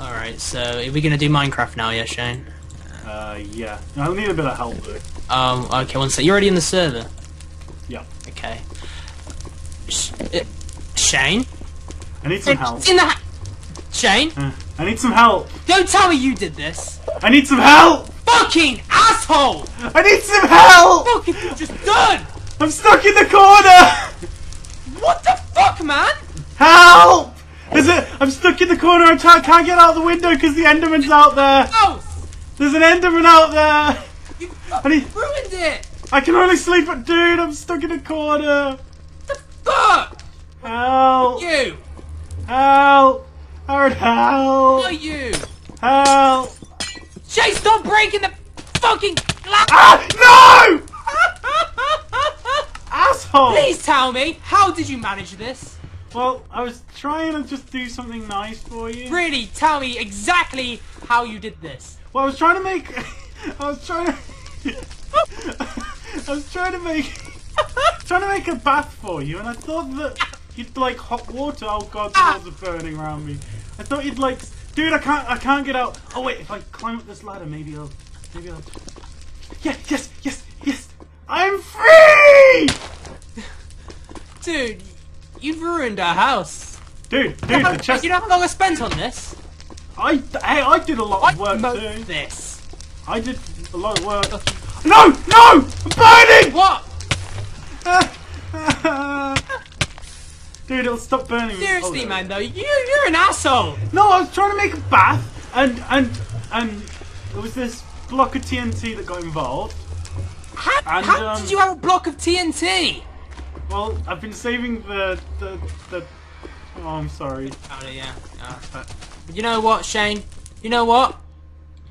Alright, so are we gonna do Minecraft now, yeah, Shane? Uh, yeah. I need a bit of help though. Um, okay, one sec. You're already in the server. Yeah. Okay. Sh- uh, Shane? I need some help. In the ha- Shane? Uh, I need some help. Don't tell me you did this! I need some help. Fucking asshole! I need some help. You just done? I'm stuck in the corner. What the fuck, man? Help! I'm stuck in the corner. I can't, can't get out the window because the Enderman's out there. Oh! There's an Enderman out there. You I need- fucking ruined it! I can only sleep at dude. I'm stuck in a corner. The fuck! Help! You! Help! Aaron, help! Are you? Help! Shane, stop breaking the fucking glass! Ah! No! Asshole! Please tell me, how did you manage this? Well, I was trying to just do something nice for you. Really, tell me exactly how you did this. Well, I was trying to make. I was trying to. I was trying to make. trying to make a bath for you, and I thought that you'd like hot water. Oh god, the ah. walls are burning around me. I thought you'd like, dude. I can't. I can't get out. Oh wait, if I climb up this ladder, maybe I'll. Maybe I'll. Yeah. Yes. Yes. Yes. I'm free, Dude, you've ruined our house. dude. Dude, the chest. You know how long I spent on this? I. Hey, I did a lot I of work too. this. I did a lot of work. No! No! I'm burning! What? Dude, it'll stop burning. Seriously, Oh, man, though, you, you're an asshole. No, I was trying to make a bath, and and and there was this block of TNT that got involved. How, And, how um, did you have a block of TNT? Well, I've been saving the the the. Oh, I'm sorry. Oh, yeah. Oh, you know what, Shane? You know what?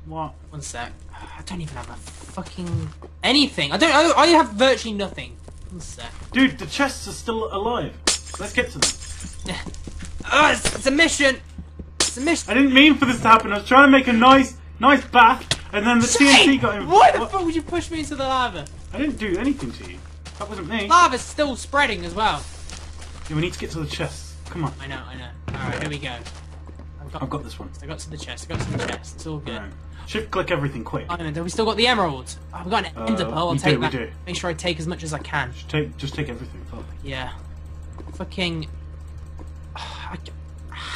What? One sec. I don't even have a fucking anything. I don't. I, I have virtually nothing. One sec. Dude, the chests are still alive. Let's get to them. Oh, it's, it's a mission. It's a mission. I didn't mean for this to happen. I was trying to make a nice nice bath, and then the Shane, TNT got involved. why the fuck would you push me into the lava? I didn't do anything to you. That wasn't me. Lava's still spreading as well. Yeah, we need to get to the chests. Come on. I know. I know. All right, here we go. I've got. I've got this one. I got to the chest. I got to the chest. It's all good. Alright. Shift click everything quick. Diamond. Have we still got the emeralds? Oh, we got an Uh, ender pearl. I'll take do, we that. do. Make sure I take as much as I can. Just take just take everything. Yeah. Fucking. I,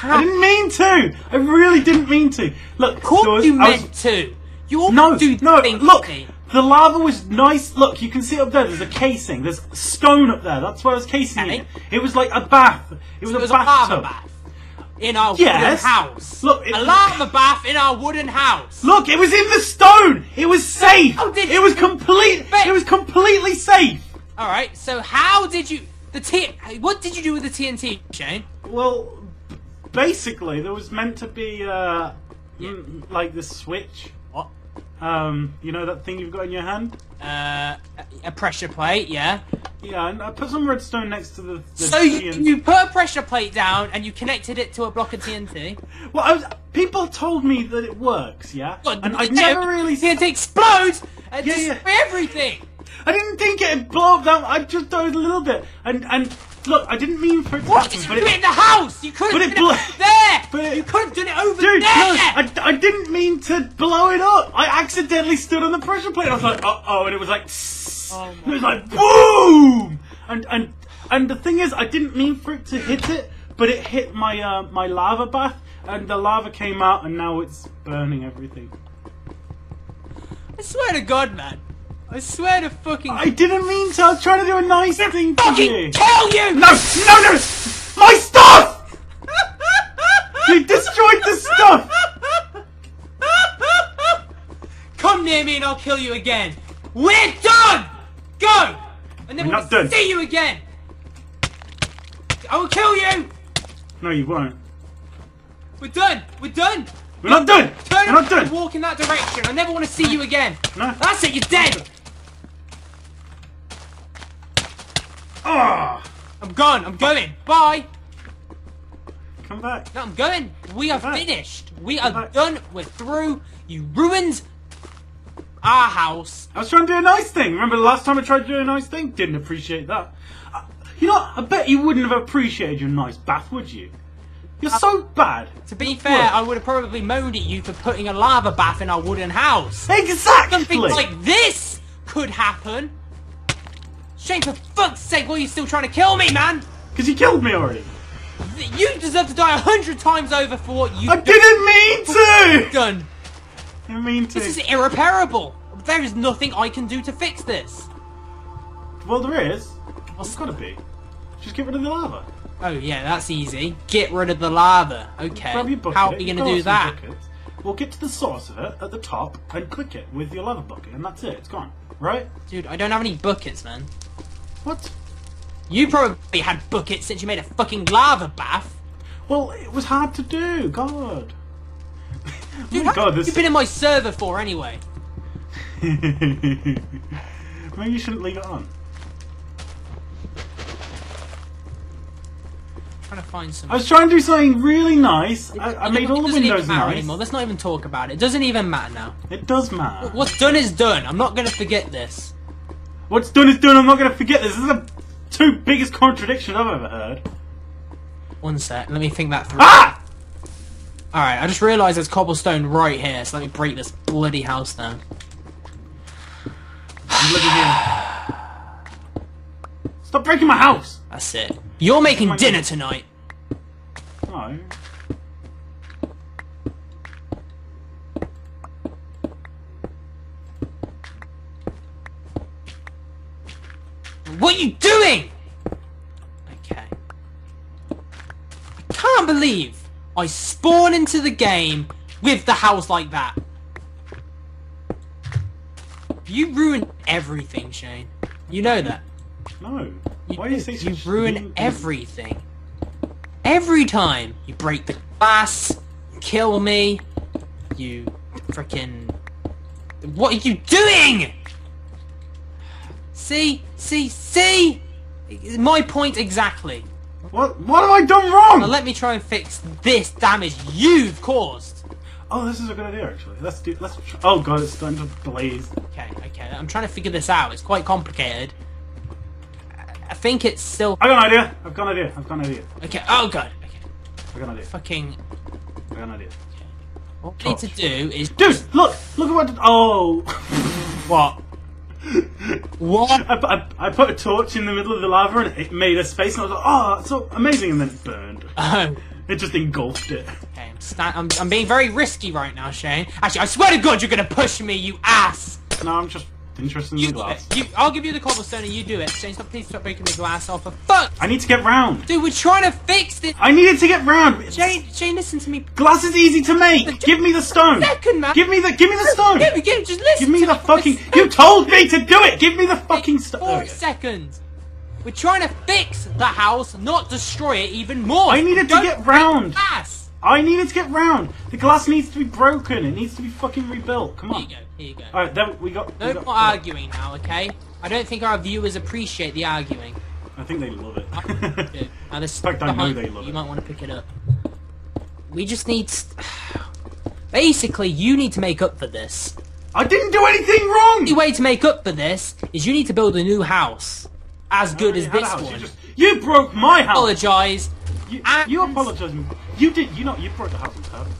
I didn't mean to. I really didn't mean to. Look, Of course there was- you was- meant to. You always no, do no. Look, me. The lava was nice. Look, you can see up there. There's a casing. There's stone up there. That's where I was casing Okay. it. It was like a bath. It was It a was a lava bath in our Yes. wooden house. Look, it- a lava bath in our wooden house. Look, it was in the stone. It was safe. Oh, did it was complete. But- It was completely safe. All right. So how did you the T? What did you do with the TNT, Shane? Well, basically, there was meant to be uh, mm, like this switch. Um, you know that thing you've got in your hand? Uh, a- pressure plate. Yeah. Yeah, and I put some redstone next to the. the So you, you put a pressure plate down and you connected it to a block of TNT. Well, I was. People told me that it works, yeah, and I never really. TNT explodes and Yeah, yeah. everything. I didn't think it'd blow up that. I just thought it a little bit, and and look, I didn't mean for it to What happen, did you it, it in the house? You could have it done blew- it there. but it- you could have done it over Dude, there. I, I didn't mean to blow it up. I accidentally stood on the pressure plate. I was like, uh oh, and it was like, Oh it was like, boom! And and and the thing is, I didn't mean for it to hit it, but it hit my uh, my lava bath, and the lava came out, and now it's burning everything. I swear to God, man. I swear to fucking I didn't mean to. I was trying to do a nice thing for fucking you. kill you. No, no, no! My stuff! You destroyed the stuff! Come near me and I'll kill you again. We're done. Go. And then We're we'll not done. see you again. I will kill you. No, you won't. We're done. We're done. We're not done! Turn We're not done! walk in that direction. I never want to see you again. No. That's it. You're dead. Ah! I'm gone. I'm going. Bye. Come back. No, I'm going. We are back. finished. We are back. done. We're through. You ruined our house. I was trying to do a nice thing. Remember the last time I tried to do a nice thing? Didn't appreciate that. Uh, You know, I bet you wouldn't have appreciated your nice bath, would you? You're so bad. To be fair, Look. I would have probably moaned at you for putting a lava bath in our wooden house. Exactly. Something like this could happen. Shane, for fuck's sake, why are you still trying to kill me, man? Because you killed me already. You deserve to die a hundred times over for what you've I didn't mean to. done. I didn't mean to. This is irreparable. There is nothing I can do to fix this. Well, there is. It's gotta be. Just get rid of the lava. Oh yeah, that's easy. Get rid of the lava. Okay. Grab your bucket. How are we you've gonna do that? buckets. Well, get to the source of it at the top and click it with your lava bucket, and that's it. It's gone. Right? Dude, I don't have any buckets, man. What? You probably had buckets since you made a fucking lava bath. Well, it was hard to do. God. Dude, oh God, this. you been in my server for anyway? Maybe you shouldn't leave it on. trying to find some. I was trying to do something really nice. I, I It made all the windows nice. anymore. Let's not even talk about it. It doesn't even matter now. It does matter. What's done is done. I'm not gonna forget this. What's done is done. I'm not going to forget this. This is the two biggest contradictions I've ever heard. One sec. Let me think that through. Ah! Alright, I just realised there's cobblestone right here, so let me break this bloody house down. I'm living here. Stop breaking my house. That's it. You're making dinner tonight. No. What are you doing? Okay. I can't believe I spawn into the game with the house like that. You ruin everything, Shane. You know that. No. You, Why do you say you ruin things? everything. Every time you break the glass, kill me, you freaking. What are you doing? See, see, see. My point exactly. What? What have I done wrong? Now let me try and fix this damage you've caused. Oh, this is a good idea actually. Let's do. Let's. Tr- oh god, it's starting to blaze. Okay, okay. I'm trying to figure this out. It's quite complicated. I- think it's still. I got an idea. I've got an idea. I've got an idea. Okay. Oh god. Okay. I got an idea. Fucking. I got an idea. Okay. What we need to oh. do is. Dude, look! Look at what. Oh. What? What? I, I, I put a torch in the middle of the lava and it made a space, and I was like, oh, that's so amazing, and then it burned. Oh. It just engulfed it. Okay, I'm, I'm, I'm being very risky right now, Shane. Actually, I swear to God, you're gonna push me, you ass! No, I'm just interested in You the glass. You, I'll give you the cobblestone and you do it. Shane, stop, please stop breaking the glass off. For fuck! I need to get round. Dude, we're trying to fix this. I needed to get round. Shane, Shane, listen to me. Glass is easy to make. Give me the stone. Second, man. Give me the. Give me the stone. Give me, give just listen. Give me to the fucking. Listen. You told me to do it. Give me the fucking stone. Four seconds. We're trying to fix the house, not destroy it even more. I needed to Don't get round. Glass. I needed to get round. The glass needs to be broken. It needs to be fucking rebuilt. Come on. Here you go. Here you go. All right, then we got. we No got- more arguing now, okay? I don't think our viewers appreciate the arguing. I think they love it. Now In fact, I know they love you it. You might want to pick it up. We just need. Basically, you need to make up for this. I didn't do anything wrong. The way to make up for this is you need to build a new house, as good as You had a this house. You, one. just, you broke my house. Apologise. You, And- you apologize. You did. You know. You broke the house on purpose.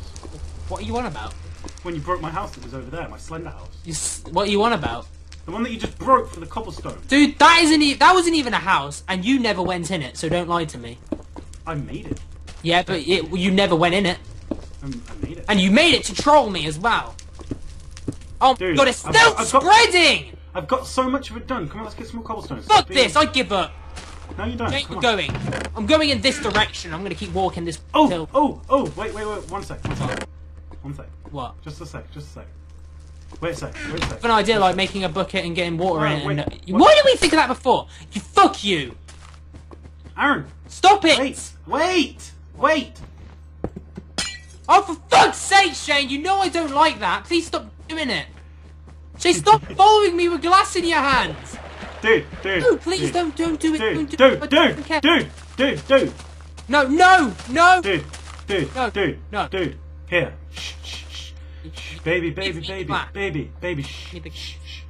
What are you on about? When you broke my house that was over there, my slender house, You what are you on about? the one that you just broke for the cobblestone. Dude, that isn't e- that wasn't even a house, and you never went in it, so don't lie to me. I made it. Yeah, but it, you never went in it, I made it. and you made it to troll me as well. Oh Dude, my god, it's still I've got- spreading! I've got so much of it done. Come on, let's get some more cobblestones. Fuck this, I give up. No, you don't. Ain't Come on. going. I'm going in this direction. I'm gonna keep walking this Oh, hill. oh, oh! Wait, wait, wait! One sec. One sec. One sec. What? Just a sec. Just a sec. Wait a sec. Wait a sec. I have an idea like making a bucket and getting water No, in it. wait, and, what- Why did we think of that before? You fuck you. Aaron, Stop it. wait, wait, wait. Oh, for fuck's sake, Shane! You know I don't like that. Please stop doing it. Shane, stop following me with glass in your hands. Dude, dude. No, please dude, don't, don't do it. Do it. dude, dude, dude, dude, dude, No, no, no. dude, dude, No, dude, no. dude. Here. Shh, shh, shh. Shh, Baby, baby, me baby, baby, baby. Shh, Give me the- shh, shh.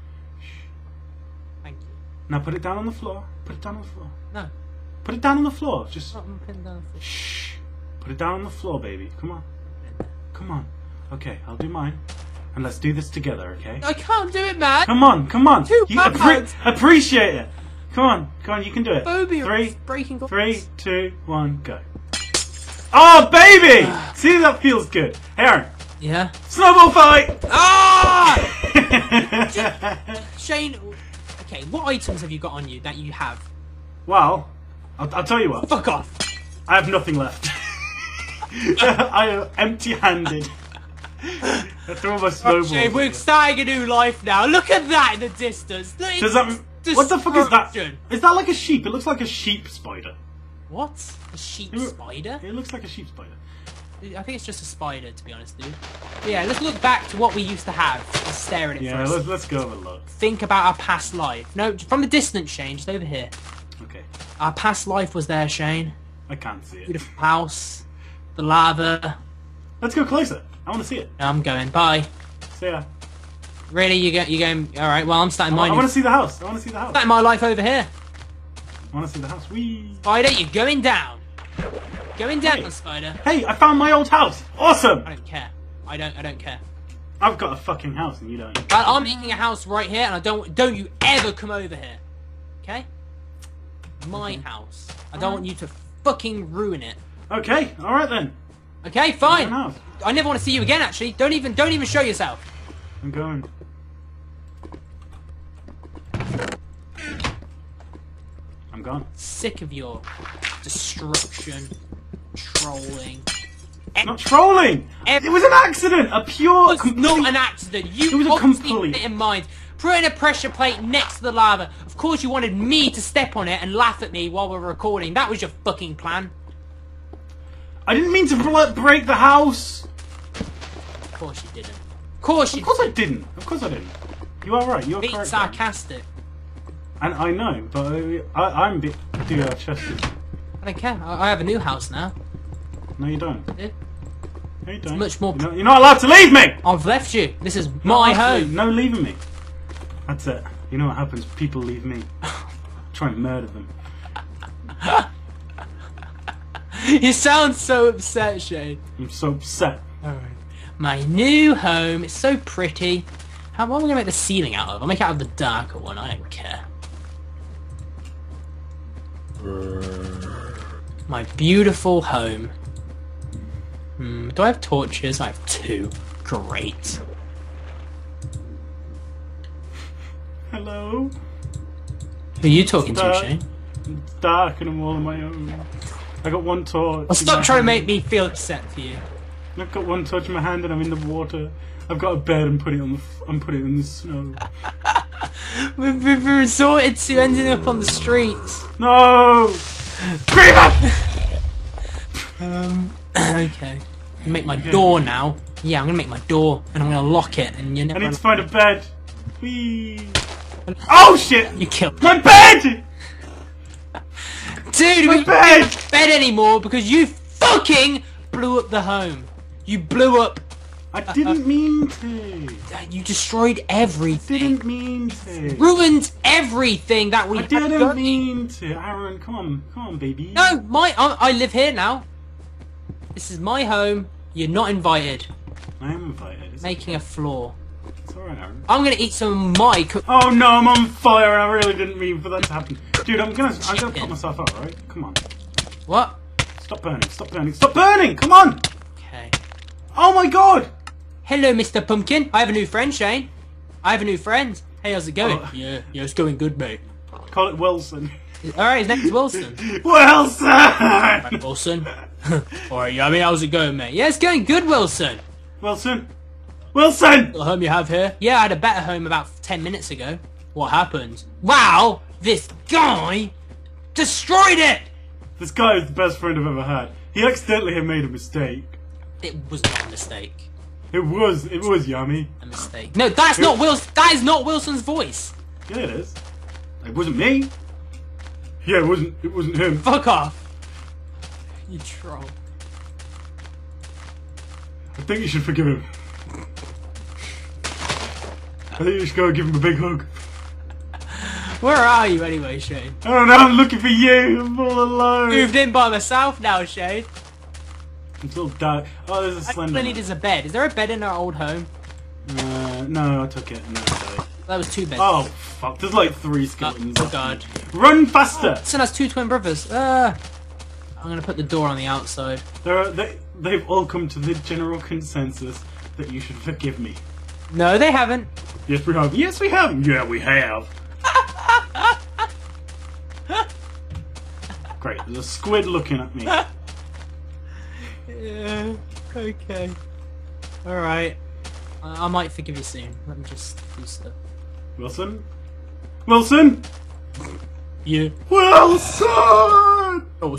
Thank you. Now put it down on the floor. Put it down on the floor. No, Put it down on the floor. Just I'm putting down the- shh. Put it down on the floor, baby. Come on. Come on. Okay, I'll do mine. And let's do this together, okay? I can't do it, man. Come on, come on. Two You appre- appreciate it. Come on, come on, you can do it. Phobia Three, breaking glass. three, two, one, go. Oh, baby! See, that feels good. Hey, Aaron, Yeah. snowball fight! Ah! Shane. Okay, what items have you got on you that you have? well, I'll, I'll tell you what. Fuck off. I have nothing left. I am empty-handed. I threw my snowball. Shane, we're starting a new life now. Look at that in the distance. Look, Does that? What the fuck is that? Is that like a sheep? It looks like a sheep spider. What? A sheep It- spider? It looks like a sheep spider. I think it's just a spider, to be honest, dude. But yeah, let's look back to what we used to have and stare at it Yeah, let's, let's go have a look. Think about our past life. No, from the distance, Shane, just over here. Okay, Our past life was there, Shane. I can't see it. Beautiful house, the lava. Let's go closer. I want to see it. I'm going. Bye. See ya. Really, you go? You going? All right. Well, I'm starting mine. I, want to see the house. I want to see the house. starting my life over here. I want to see the house. Wee. Spider, you're going down. Going down, Hey. Spider. Hey, I found my old house. Awesome. I don't care. I don't. I don't care. I've got a fucking house and you don't. But I'm making a house right here, and I don't. Don't you ever come over here. Okay? My house. I don't want you to fucking ruin it. Okay, all right then. Okay, fine. house. I never want to see you again. Actually, don't even. Don't even show yourself. I'm going. I'm gone. Sick of your destruction, trolling. Not trolling. It was an accident. A pure. It's complete- not an accident. You It was a complete- it in mind. Putting a pressure plate next to the lava. Of course, you wanted me to step on it and laugh at me while we're recording. That was your fucking plan. I didn't mean to break the house. Of course you didn't. Of course you Of course I didn't. Of course I didn't. You are right. You're being correct. Sarcastic. And I know, but I, I, I'm a bit chested. I don't care. I, I have a new house now. No, you don't. Yeah. No, you don't. much more- You're not, you're not allowed to leave me. I've left you. This is my home. No leaving me. That's it. You know what happens? People leave me. Try and murder them. You sound so upset, Shane. I'm so upset. Alright. My new home. It's so pretty. How, what am I going to make the ceiling out of? I'll make it out of the darker one. I don't care. My beautiful home. Hmm, do I have torches? I have two. Great. Hello. Who are you talking to. Shane? It's dark and I'm all on my own. I got one torch. Well, stop trying to make me feel upset for you. I've got one torch in my hand and I'm in the water. I've got a bed and put it on the. F- I'm putting it in the snow. We've, we've resorted to ending up on the streets. No. Creeper. Um, okay. Make my door now. Yeah, I'm gonna make my door, and I'm gonna lock it, and you're never. I need to find a bed. Whee. Oh shit! You killed My bed! Dude, My we bed! can't bed anymore because you fucking blew up the home. You blew up. I didn't mean to. You destroyed everything. Didn't mean to. Ruined everything that we I didn't mean to. Aaron, come on, come on, baby. No, my I, I live here now. This is my home. You're not invited. I am invited. Making a floor. It's alright, Aaron. I'm gonna eat some of my cook. Oh no, I'm on fire, and I really didn't mean for that to happen. Dude, I'm gonna, I'm gonna Chicken. put myself out, right? Come on. What? Stop burning, stop burning, stop burning! Come on! Okay. Oh my god! Hello, Mr. Pumpkin. I have a new friend, Shane. I have a new friend. Hey, how's it going? Oh. Yeah, yeah, it's going good, mate. Call it Wilson. All right, his name's Wilson. Wilson! Wilson. All right, yeah. I mean, how's it going, mate? Yeah, it's going good, Wilson. Wilson! Wilson! The home you have here? Yeah, I had a better home about ten minutes ago. What happened? Wow, this guy destroyed it. This guy is the best friend I've ever had. He accidentally had made a mistake. It was not a mistake. It was, it was yummy. A mistake. No, that's not Wilson. That is not Wilson's voice. Yeah, it is. It wasn't me. Yeah, it wasn't. It wasn't him. Fuck off. You troll. I think you should forgive him. I think you should go and give him a big hug. Where are you anyway, Shane? I don't know. I'm looking for you. I'm all alone. Moved in by myself now, Shane. I'm still dark. Oh, there's a All slender. I need is a bed. Is there a bed in our old home? Uh, no, I took it. No. That was two beds. Oh fuck! There's like three skeletons. oh god. Run faster! Son has two twin brothers. Uh, I'm gonna put the door on the outside. There are, they, they've all come to the general consensus that you should forgive me. No, they haven't. Yes, we have. Yes, we have. Yeah, we have. Great. There's a squid looking at me. Yeah. Okay. All right. I, I might forgive you soon. Let me just do stuff. Wilson. Wilson. Yeah. Wilson. Oh,